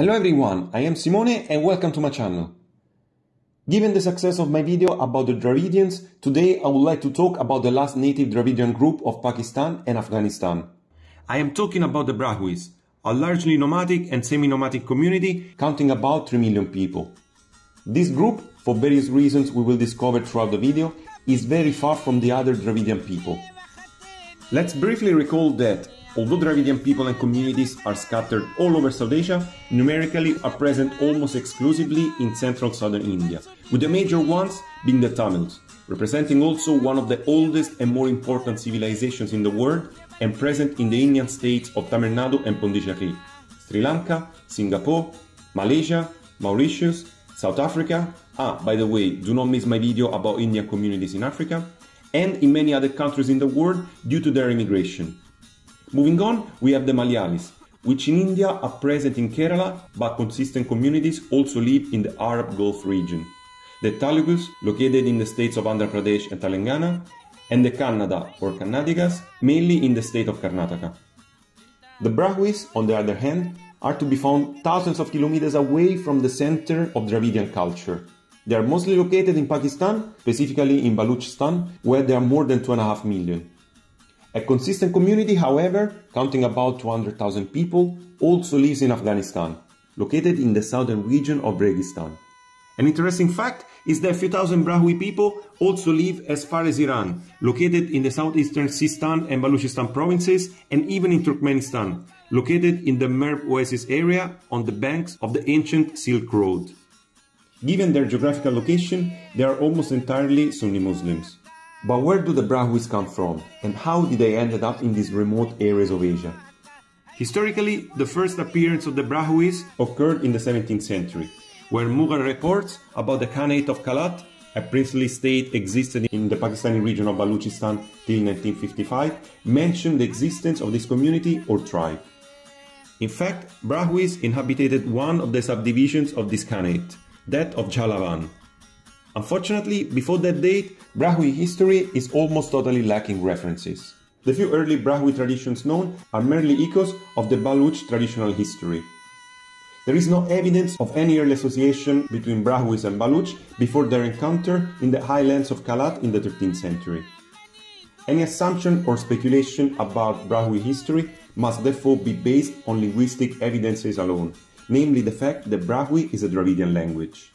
Hello everyone, I am Simone and welcome to my channel. Given the success of my video about the Dravidians, today I would like to talk about the last native Dravidian group of Pakistan and Afghanistan. I am talking about the Brahuis, a largely nomadic and semi-nomadic community counting about 3 million people. This group, for various reasons we will discover throughout the video, is very far from the other Dravidian people. Let's briefly recall that Although Dravidian people and communities are scattered all over South Asia, numerically are present almost exclusively in central southern India, with the major ones being the Tamils, representing also one of the oldest and more important civilizations in the world and present in the Indian states of Tamil Nadu and Pondicherry, Sri Lanka, Singapore, Malaysia, Mauritius, South Africa, ah, by the way, do not miss my video about Indian communities in Africa, and in many other countries in the world due to their immigration, Moving on, we have the Malayalis, which in India are present in Kerala, but consistent communities also live in the Arab Gulf region. The Telugus, located in the states of Andhra Pradesh and Telangana, and the Kannada or Kannadigas, mainly in the state of Karnataka. The Brahuis, on the other hand, are to be found thousands of kilometers away from the center of Dravidian culture. They are mostly located in Pakistan, specifically in Balochistan, where there are more than 2.5 million. A consistent community, however, counting about 200,000 people, also lives in Afghanistan, located in the southern region of Registan. An interesting fact is that a few thousand Brahui people also live as far as Iran, located in the southeastern Sistan and Baluchistan provinces, and even in Turkmenistan, located in the Merv Oasis area on the banks of the ancient Silk Road. Given their geographical location, they are almost entirely Sunni Muslims. But where do the Brahuis come from, and how did they end up in these remote areas of Asia? Historically, the first appearance of the Brahuis occurred in the 17th century, where Mughal reports about the Khanate of Kalat, a princely state existed in the Pakistani region of Balochistan till 1955, mentioned the existence of this community or tribe. In fact, Brahuis inhabited one of the subdivisions of this Khanate, that of Jhalaband. Unfortunately, before that date, Brahui history is almost totally lacking references. The few early Brahui traditions known are merely echoes of the Baloch traditional history. There is no evidence of any early association between Brahuis and Baloch before their encounter in the highlands of Kalat in the 13th century. Any assumption or speculation about Brahui history must therefore be based on linguistic evidences alone, namely the fact that Brahui is a Dravidian language.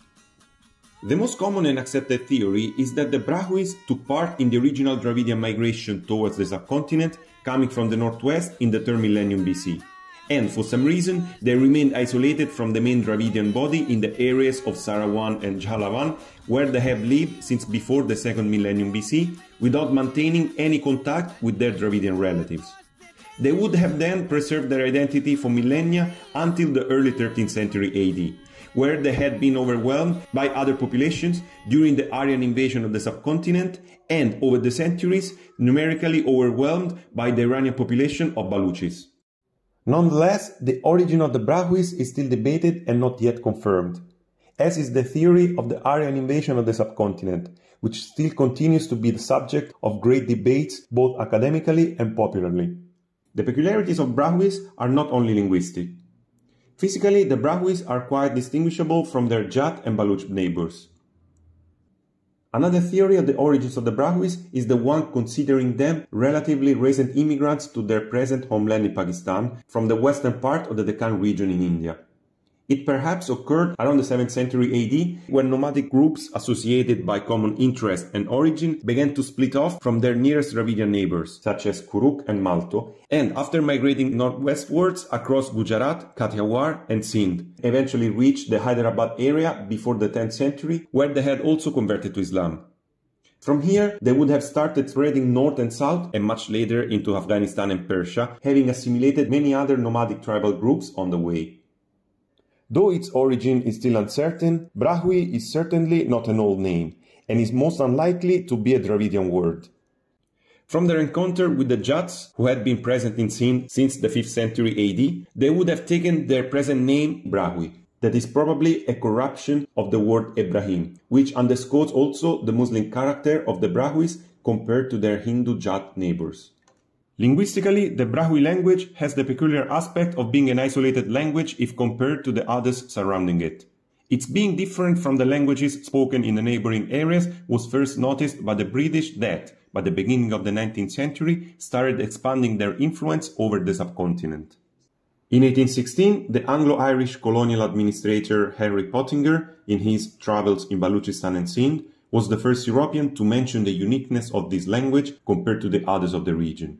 The most common and accepted theory is that the Brahuis took part in the original Dravidian migration towards the subcontinent coming from the northwest in the 3rd millennium BC. And for some reason, they remained isolated from the main Dravidian body in the areas of Sarawan and Jhalaband, where they have lived since before the 2nd millennium BC, without maintaining any contact with their Dravidian relatives. They would have then preserved their identity for millennia until the early 13th century AD, where they had been overwhelmed by other populations during the Aryan invasion of the subcontinent and over the centuries numerically overwhelmed by the Iranian population of Baluchis. Nonetheless, the origin of the Brahuis is still debated and not yet confirmed, as is the theory of the Aryan invasion of the subcontinent, which still continues to be the subject of great debates both academically and popularly. The peculiarities of Brahuis are not only linguistic. Physically, the Brahuis are quite distinguishable from their Jat and Baloch neighbors. Another theory of the origins of the Brahuis is the one considering them relatively recent immigrants to their present homeland in Pakistan from the western part of the Deccan region in India. It perhaps occurred around the 7th century AD when nomadic groups associated by common interest and origin began to split off from their nearest Dravidian neighbors, such as Kurukh and Malto, and after migrating northwestwards across Gujarat, Kathiawar, and Sindh, eventually reached the Hyderabad area before the 10th century, where they had also converted to Islam. From here, they would have started spreading north and south and much later into Afghanistan and Persia, having assimilated many other nomadic tribal groups on the way. Though its origin is still uncertain, Brahui is certainly not an old name and is most unlikely to be a Dravidian word. From their encounter with the Jats, who had been present in Sindh since the 5th century AD, they would have taken their present name Brahui. That is probably a corruption of the word Ibrahim, which underscores also the Muslim character of the Brahuis compared to their Hindu Jat neighbors. Linguistically, the Brahui language has the peculiar aspect of being an isolated language if compared to the others surrounding it. Its being different from the languages spoken in the neighboring areas was first noticed by the British that, by the beginning of the 19th century, started expanding their influence over the subcontinent. In 1816, the Anglo-Irish colonial administrator Henry Pottinger, in his Travels in Baluchistan and Sindh, was the first European to mention the uniqueness of this language compared to the others of the region.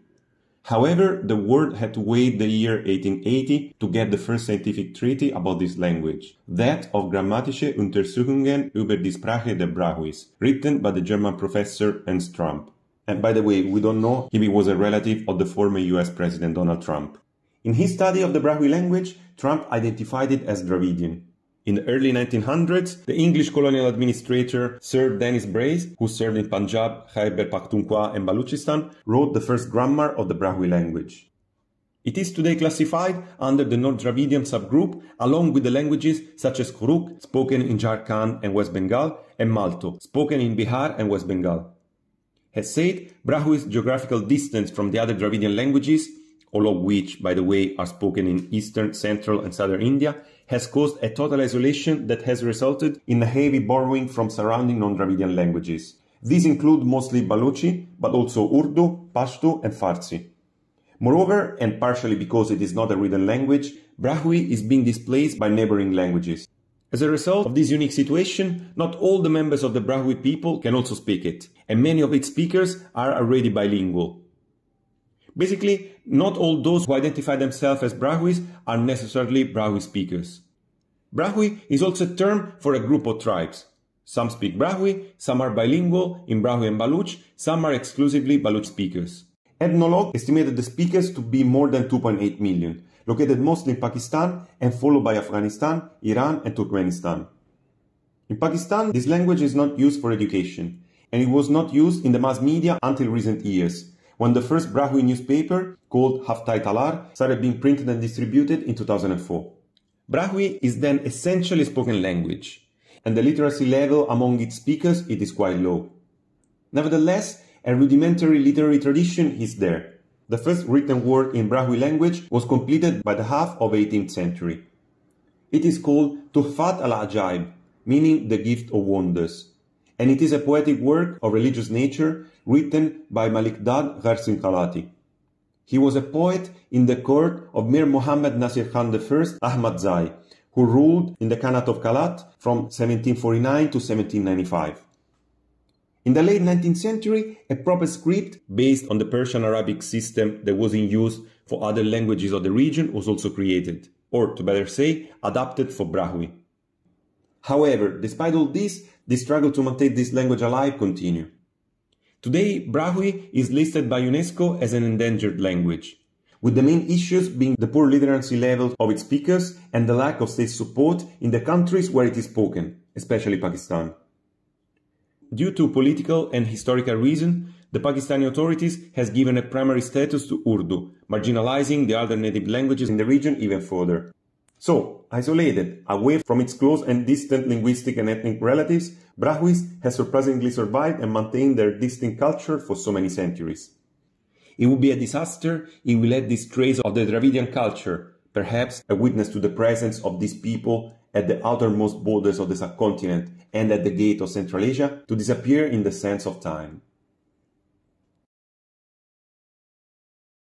However, the world had to wait the year 1880 to get the first scientific treaty about this language, that of Grammatische Untersuchungen über die Sprache der Brahuis, written by the German professor Ernst Trumpp. And by the way, we don't know if he was a relative of the former US President Donald Trump. In his study of the Brahui language, Trumpp identified it as Dravidian. In the early 1900s, the English colonial administrator Sir Denys Brace, who served in Punjab, Khyber Pakhtunkhwa, and Baluchistan, wrote the first grammar of the Brahui language. It is today classified under the North Dravidian subgroup, along with the languages such as Kurukh, spoken in Jharkhand and West Bengal, and Malto, spoken in Bihar and West Bengal. As said, Brahui's geographical distance from the other Dravidian languages, all of which, by the way, are spoken in eastern, central, and southern India, has caused a total isolation that has resulted in a heavy borrowing from surrounding non-Dravidian languages. These include mostly Baluchi, but also Urdu, Pashto, and Farsi. Moreover, and partially because it is not a written language, Brahui is being displaced by neighboring languages. As a result of this unique situation, not all the members of the Brahui people can also speak it, and many of its speakers are already bilingual. Basically, not all those who identify themselves as Brahuis are necessarily Brahui speakers. Brahui is also a term for a group of tribes. Some speak Brahui, some are bilingual in Brahui and Baluch, some are exclusively Baluch speakers. Ethnologue estimated the speakers to be more than 2.8 million, located mostly in Pakistan and followed by Afghanistan, Iran, and Turkmenistan. In Pakistan, this language is not used for education, and it was not used in the mass media until recent years, when the first Brahui newspaper, called Haftai Talar, started being printed and distributed in 2004. Brahui is then essentially spoken language, and the literacy level among its speakers it is quite low. Nevertheless, a rudimentary literary tradition is there. The first written work in Brahui language was completed by the half of 18th century. It is called Tuhfat al-Ajaib, meaning the gift of wonders, and it is a poetic work of religious nature written by Malikdad Gharsim Khalati. He was a poet in the court of Mir Muhammad Nasir Khan I Ahmad Zai, who ruled in the Khanate of Kalat from 1749 to 1795. In the late 19th century, a proper script based on the Persian Arabic system that was in use for other languages of the region was also created, or to better say, adapted for Brahui. However, despite all this, the struggle to maintain this language alive continue. Today, Brahui is listed by UNESCO as an endangered language, with the main issues being the poor literacy level of its speakers and the lack of state support in the countries where it is spoken, especially Pakistan. Due to political and historical reasons, the Pakistani authorities has given a primary status to Urdu, marginalizing the other native languages in the region even further. So, isolated, away from its close and distant linguistic and ethnic relatives, Brahuis has surprisingly survived and maintained their distinct culture for so many centuries. It would be a disaster if we let this trace of the Dravidian culture, perhaps a witness to the presence of these people at the outermost borders of the subcontinent and at the gate of Central Asia, to disappear in the sands of time.